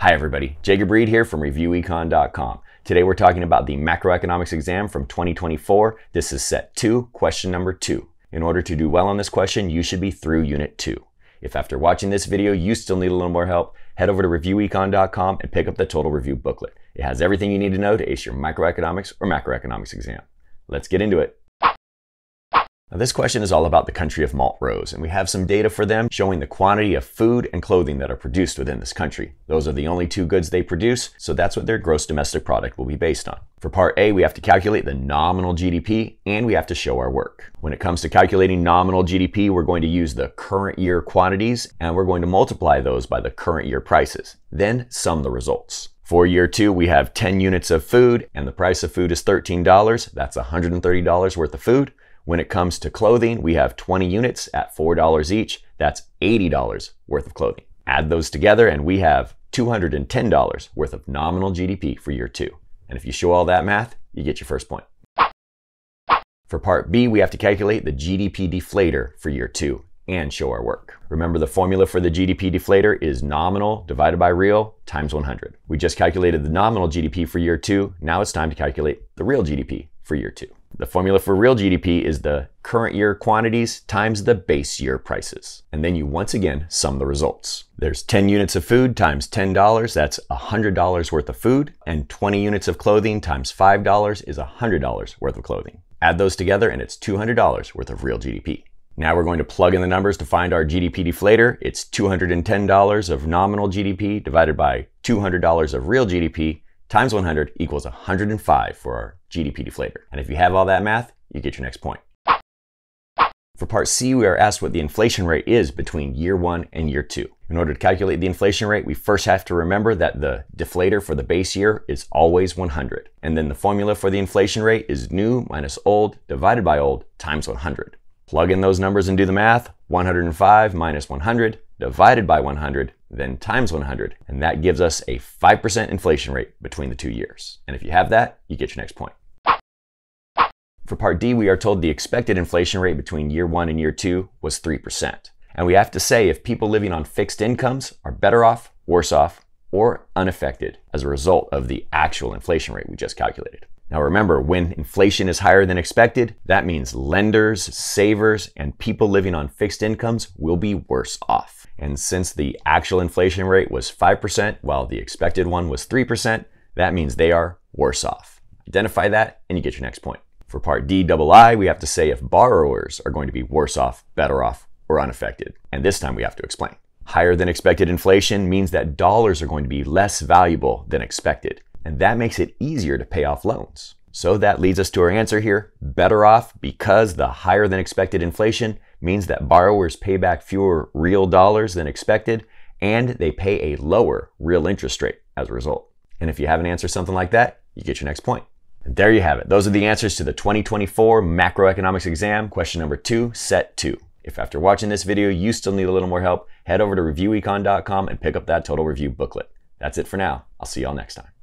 Hi everybody, Jacob Reed here from ReviewEcon.com. Today we're talking about the macroeconomics exam from 2024. This is set 2, question number 2. In order to do well on this question, you should be through unit 2. If after watching this video you still need a little more help, head over to ReviewEcon.com and pick up the Total Review booklet. It has everything you need to know to ace your microeconomics or macroeconomics exam. Let's get into it. Now, this question is all about the country of Montrose, and we have some data for them showing the quantity of food and clothing that are produced within this country. Those are the only two goods they produce, so that's what their gross domestic product will be based on. For part A, we have to calculate the nominal GDP and we have to show our work. When it comes to calculating nominal GDP, we're going to use the current year quantities and we're going to multiply those by the current year prices, then sum the results. For year two, we have 10 units of food and the price of food is $13. That's $130 worth of food. When it comes to clothing, we have 20 units at $4 each. That's $80 worth of clothing. Add those together and we have $210 worth of nominal GDP for year two. And if you show all that math, you get your first point. For part B, we have to calculate the GDP deflator for year two and show our work. Remember the formula for the GDP deflator is nominal divided by real times 100. We just calculated the nominal GDP for year two. Now it's time to calculate the real GDP for year two. The formula for real GDP is the current year quantities times the base year prices. And then you once again sum the results. There's 10 units of food times $10, that's $100 worth of food, and 20 units of clothing times $5 is $100 worth of clothing. Add those together and it's $200 worth of real GDP. Now we're going to plug in the numbers to find our GDP deflator. It's $210 of nominal GDP divided by $200 of real GDP times 100 equals 105 for our GDP deflator. And if you have all that math, you get your next point. For part C, we are asked what the inflation rate is between year one and year two. In order to calculate the inflation rate, we first have to remember that the deflator for the base year is always 100. And then the formula for the inflation rate is new minus old divided by old times 100. Plug in those numbers and do the math. 105 minus 100 divided by 100, then times 100. And that gives us a 5% inflation rate between the two years. And if you have that, you get your next point. For part D, we are told the expected inflation rate between year one and year two was 3%. And we have to say if people living on fixed incomes are better off, worse off, or unaffected as a result of the actual inflation rate we just calculated. Now remember, when inflation is higher than expected, that means lenders, savers, and people living on fixed incomes will be worse off. And since the actual inflation rate was 5%, while the expected one was 3%, that means they are worse off. Identify that, and you get your next point. For part D double I, we have to say if borrowers are going to be worse off, better off, or unaffected. And this time we have to explain. Higher than expected inflation means that dollars are going to be less valuable than expected. And that makes it easier to pay off loans. So that leads us to our answer here. Better off because the higher than expected inflation means that borrowers pay back fewer real dollars than expected and they pay a lower real interest rate as a result. And if you have an answer something like that, you get your next point. And there you have it. Those are the answers to the 2024 macroeconomics exam, question number two, set two. If after watching this video you still need a little more help, head over to reviewecon.com and pick up that total review booklet. That's it for now. I'll see y'all next time.